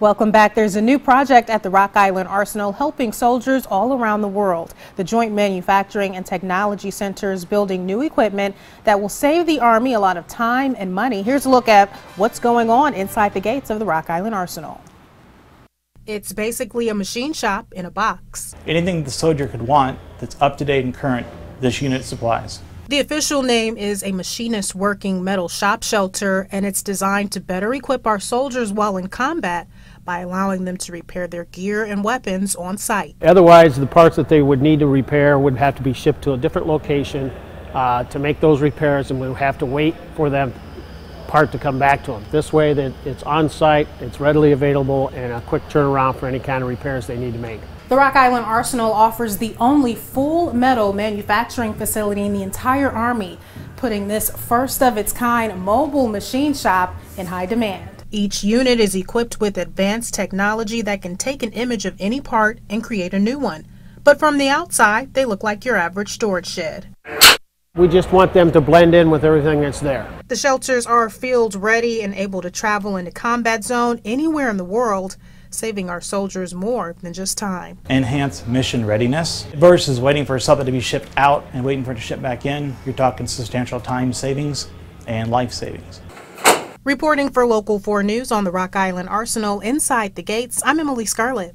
Welcome back. There's a new project at the Rock Island Arsenal helping soldiers all around the world. The Joint Manufacturing and Technology Center is building new equipment that will save the Army a lot of time and money. Here's a look at what's going on inside the gates of the Rock Island Arsenal. It's basically a machine shop in a box. Anything the soldier could want that's up to date and current, this unit supplies. The official name is a machinist working metal shop shelter, and it's designed to better equip our soldiers while in combat by allowing them to repair their gear and weapons on site. Otherwise, the parts that they would need to repair would have to be shipped to a different location uh, to make those repairs, and we would have to wait for them part to come back to them. This way, that it's on site, it's readily available, and a quick turnaround for any kind of repairs they need to make. The Rock Island Arsenal offers the only full metal manufacturing facility in the entire Army, putting this first of its kind mobile machine shop in high demand. Each unit is equipped with advanced technology that can take an image of any part and create a new one. But from the outside, they look like your average storage shed. We just want them to blend in with everything that's there. The shelters are field ready and able to travel in a combat zone anywhere in the world, saving our soldiers more than just time. Enhance mission readiness versus waiting for something to be shipped out and waiting for it to ship back in. You're talking substantial time savings and life savings. Reporting for Local 4 News on the Rock Island Arsenal inside the gates, I'm Emily Scarlett.